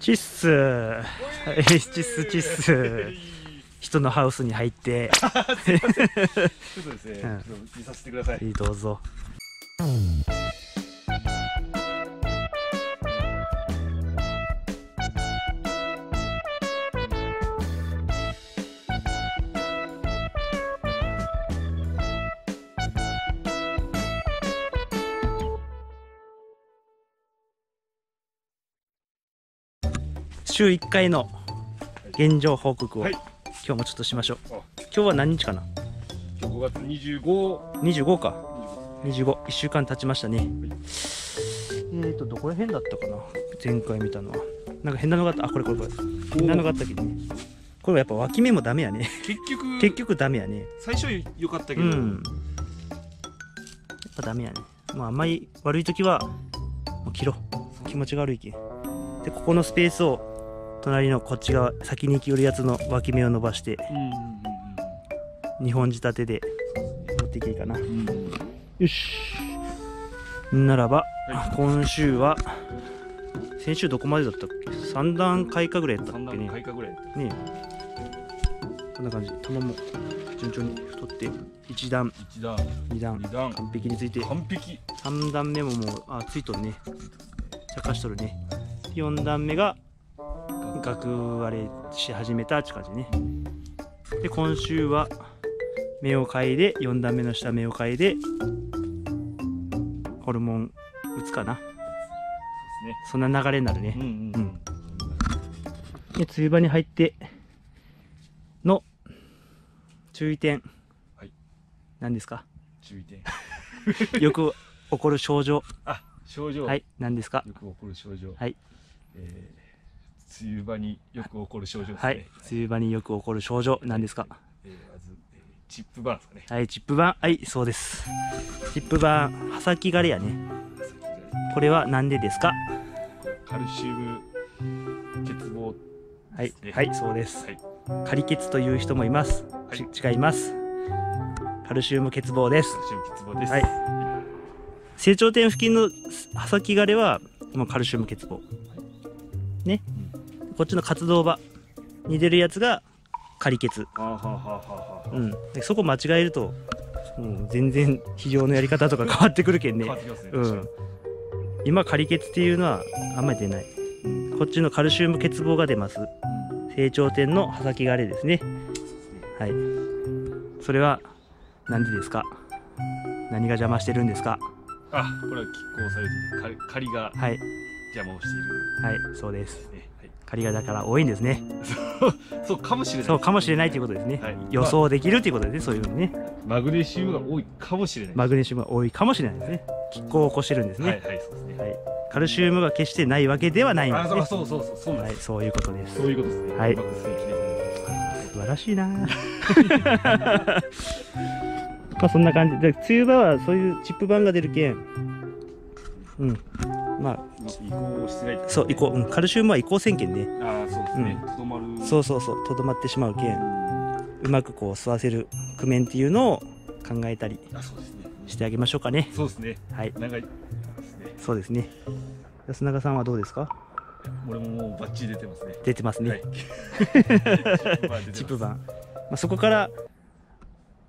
チッス。チッスチッス。人のハウスに入って。ちょっとですね、うん。見させてください。いいどうぞ週1回の現状報告を、はい。今日もちょっとしましょう。あ。今日は何日かな？今日5月25。25か。251週間経ちましたね。えーとどこら辺だったかな？前回見たのは。なんか変なのがあった。あこれこれこれ。変なのがあったけどね。これはやっぱ脇目もダメやね。結局、結局ダメやね。最初良かったけど、うん。やっぱダメやね。もうあんまり悪い時はもう切ろう。気持ちが悪いけん。でここのスペースを隣のこっち側先に行きよるやつの脇目を伸ばしてうんうん2本仕立てで持っていけいいかな。よし。ならば、は今週は先週どこまでだったっけ？3段階下ぐらいだったっ三けね。段開花ぐらい。ねえ。こんな感じ玉も順調に太って1段一段、2段二段、完璧について。完璧。3段目ももうあついとるね。茶化しとるね。4段目が額割れし始めたって感じねで今週は目を嗅いで4段目の下目を嗅いでホルモン打つかなそんな流れになるねうんうんううんん。で梅雨場に入っての注意点、はい何ですか？注意点。よく起こる症状あ、症状。はい何ですか？よく起こる症状。はい。えー、梅雨場によく起こる症状ですね。はい。梅雨場によく起こる症状何ですか？えー、まず、えー、チップバーンですかね。はいチップ板はいそうです。チップ板刃先枯れやね。これは何でですか？カルシウム欠乏はい。はいそうです。はい。仮欠という人もいます、はい。ち違います。カルシウム欠乏です。カルシウム欠乏です。はい。成長点付近の刃先枯れはもうカルシウム欠乏。ね、こっちの活動場に出るやつが仮欠はあ、はあはあはあはあ、うん。でそこ間違えるともう全然肥料のやり方とか変わってくるけんね。ね。うん。今仮欠っていうのはあんまり出ない。こっちのカルシウム欠乏が出ます。成長点の刃先枯れですね。はい。それは何でですか？何が邪魔してるんですか？あ、これは拮抗されていて、仮仮がはい。邪魔をしている。はいそうですです。ね。はい。仮がだから多いんですね。そうかもしれない。そうかもしれないということですね、はい。予想できるということですねそういうふうにねマグネシウムが多いかもしれない。マグネシウムが多いかもしれないですね。拮抗を起こしてるんですね、はいはいそうですね。はい。カルシウムが決してないわけではないんですね。あ、そうそうそうそうはい。そういうことです。そういうことですね。はい。素晴らしいな。まあそんな感じ。で梅雨場はそういうチップ板が出るけん。うんまあ移行しづらい。そう移行、うん、カルシウムは移行せんけんねあ、そうですね。とどまる。そうそうそうとどまってしまうけんうまくこう吸わせる工面っていうのを考えたり。してあげましょうかねそうですね。はい長い。ですね。そうですね安永さんはどうですか？俺ももうバッチリ出てますね。出てますね、はい。チップ板、まあ、そこから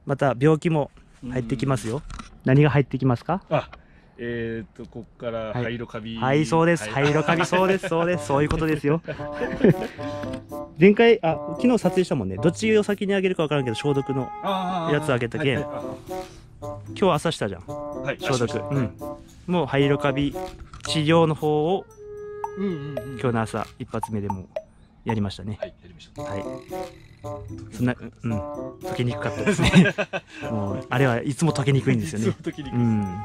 また病気も入ってきますよ、何が入ってきますか？あ、えー、と、ここからはい灰色カビ。はい、そうです。はい灰色カビ、そうです、そうです、そういうことですよ。前回、あ、昨日撮影したもんね。どっちを先にあげるかわからんけど、消毒の。やつあげたけんはいはい今日朝したじゃん。あはい消毒。はいうん。もう灰色カビ治療の方をうんうんうん。今日の朝一発目でもやりましたね。はい、やりましょう。はい。そんな、うん、溶けにくかったですね。もう、あれはいつも溶けにくいんですよね。うん。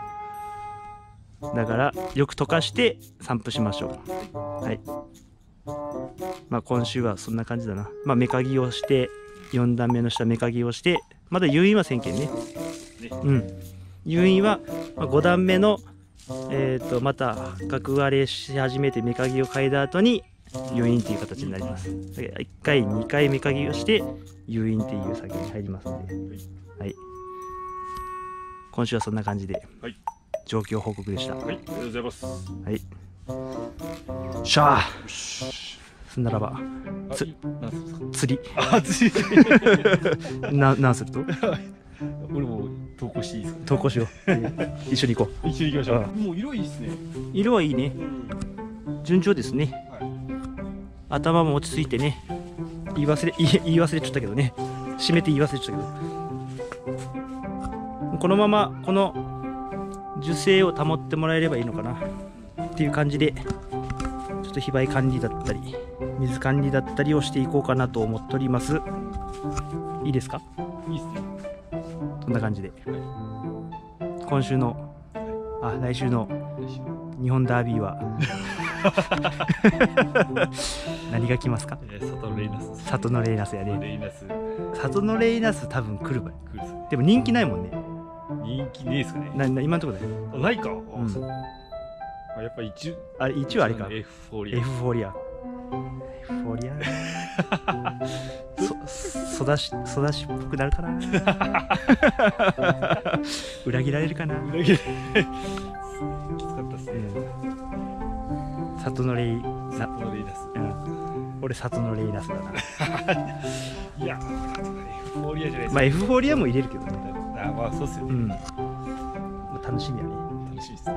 だから、よく溶かして散布しましょう。はい。まあ、今週はそんな感じだな。まあ、目鍵をして、4段目の下目鍵をして、まだ誘引はせんけんね。ねうん。誘引は、5段目の、えっ、と、また、角割れし始めて目鍵を嗅いだ後に、誘引っていう形になります。1回、2回目鍵をして、誘引っていう作業に入りますので、はい。今週はそんな感じで、はい状況報告でした。はい、ありがとうございます。はい。しゃあすんならば。つ釣り。あつい ななんすると？俺も投稿していいですか？投稿しよう。一緒に行こ一緒に行きましょう。うもう色いいですね。う色はいいね。順調ですね。はい。頭も落ち着いてね。言い忘れ言い 言い忘れちゃったけどね。締めて言い忘れちゃったけど。このままこの樹勢を保ってもらえればいいのかな？っていう感じでちょっと非売管理だったり水管理だったりをしていこうかなと思っております。いいですか？いいですねこんな感じで。今週のあ来週の日本ダービーは 何が来ますか？えー、佐藤レイナス。里のレイナスやね。レイナス。里のレイナス多分来るわよ来るっすね。でも人気ないもんね人気ねえですかね。なな今のところだよ。あないか、ん。あそう。あやっぱ一応あれ一応あれか。F フォーリア。F フォリア。F フォリア。そそだしそだしっぽくなるかな。裏切られるかな。裏切れきつかったっすね。里のレイ佐な、藤レイナス。うん、俺里のレイナスだな。いや F フォーリアじゃないですか、まあ F フォリアも入れるけどねあまあそうっすよね、うん。まあ楽しみやね。楽しみっすね。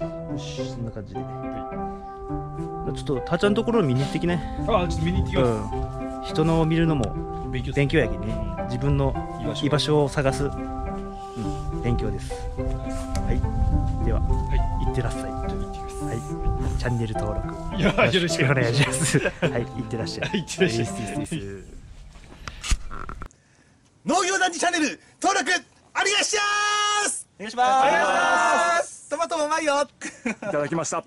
うん。よしそんな感じで、ちょっとたーちゃんのところを見に行ってきねあちょっと見に行ってきうまん。人のを見るのもす、勉強やけんね。自分の居場所を。探す、うん、勉強です。はい。では、はい。いってらっしゃい。はい。チャンネル登録。よろしくお願いします。はい。いってらっしゃい。はいいってらっしゃい農業団地チャンネル登録お願いします。お願いします。トマトもうまいよ。いただきました。